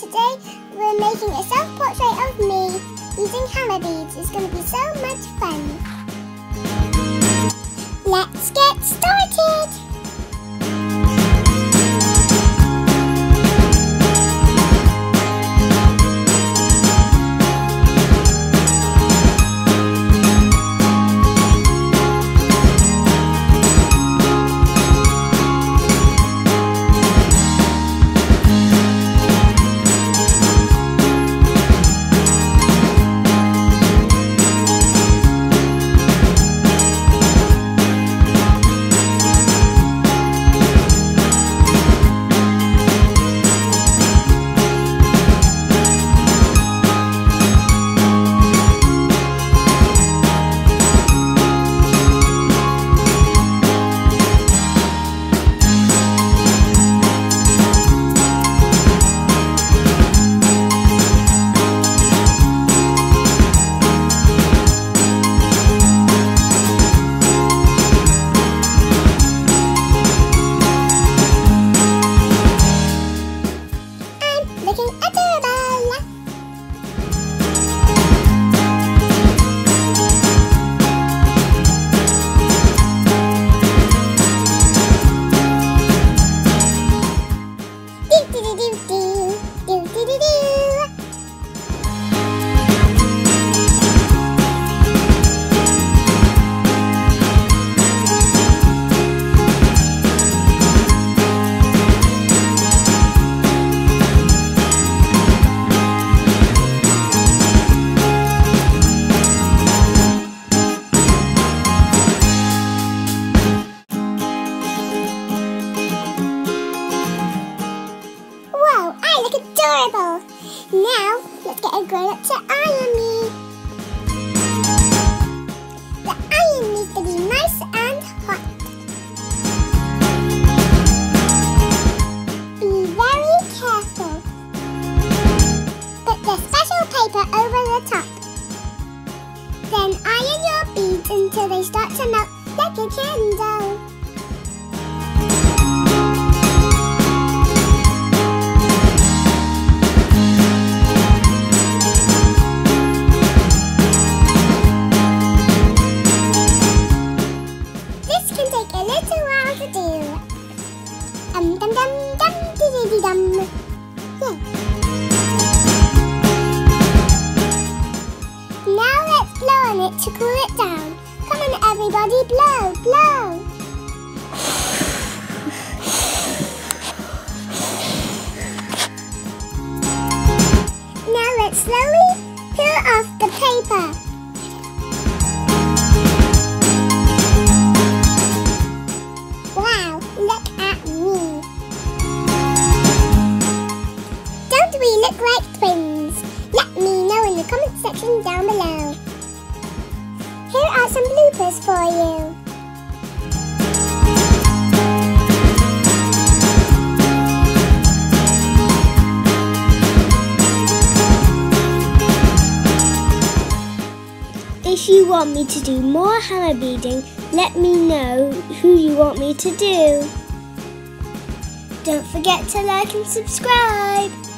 today we're making a self-portrait of me using Hama beads. It's going to be so much fun. Let's get a grown up to iron me. The iron needs to be nice and hot. Be very careful. Put the special paper over the top. Then iron your beads until they start to melt like a candle. To do. Um, dum dum dum dee dee dum. Yeah. Now let's blow on it to cool it down. Come on, everybody, blow, blow. Comment section down below. Here are some bloopers for you. If you want me to do more Hama beading, let me know who you want me to do. Don't forget to like and subscribe.